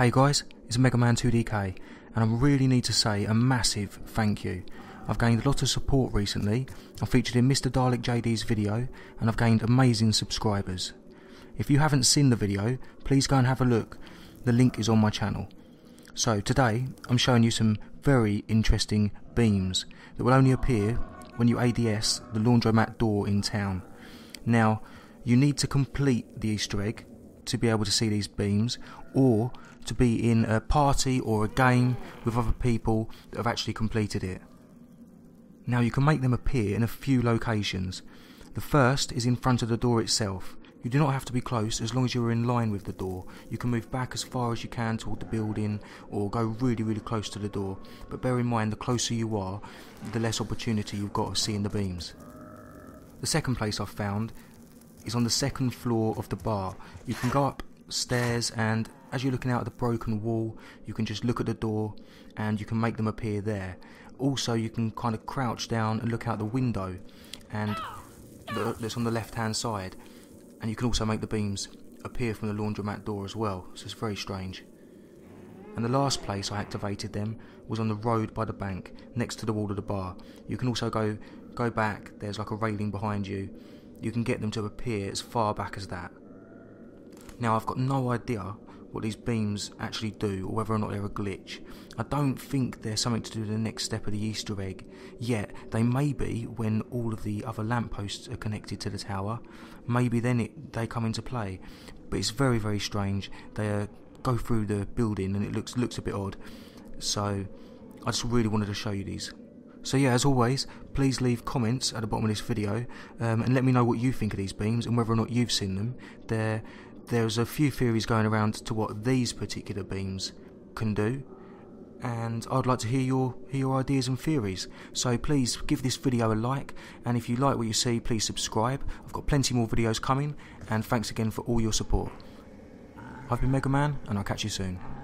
Hey guys, it's Megaman2DK, and I really need to say a massive thank you. I've gained a lot of support recently. I featured in MrDalekJD's video, and I've gained amazing subscribers. If you haven't seen the video, please go and have a look. The link is on my channel. So today, I'm showing you some very interesting beams that will only appear when you ADS the laundromat door in town. Now, you need to complete the Easter egg to be able to see these beams, or to be in a party or a game with other people that have actually completed it. Now you can make them appear in a few locations. The first is in front of the door itself. You do not have to be close as long as you're in line with the door. You can move back as far as you can toward the building or go really really close to the door. But bear in mind the closer you are, the less opportunity you've got of seeing the beams. The second place I've found is on the second floor of the bar. You can go upstairs and as you're looking out at the broken wall, you can just look at the door and you can make them appear there. Also, you can kind of crouch down and look out the window and that's on the left hand side. And you can also make the beams appear from the laundromat door as well, so it's very strange. And the last place I activated them was on the road by the bank, next to the wall of the bar. You can also go go back, there's like a railing behind you. You can get them to appear as far back as that. Now I've got no idea what these beams actually do or whether or not they're a glitch. I don't think they're something to do with the next step of the Easter egg, yet they may be when all of the other lampposts are connected to the tower. Maybe then it, they come into play. But it's very, very strange. They uh, go through the building and it looks looks a bit odd. So I just really wanted to show you these. So yeah, as always, please leave comments at the bottom of this video um, and let me know what you think of these beams and whether or not you've seen them. They're there's a few theories going around to what these particular beams can do and I'd like to hear your hear your ideas and theories. So please give this video a like and if you like what you see please subscribe. I've got plenty more videos coming and thanks again for all your support. I've been Mega Man and I'll catch you soon.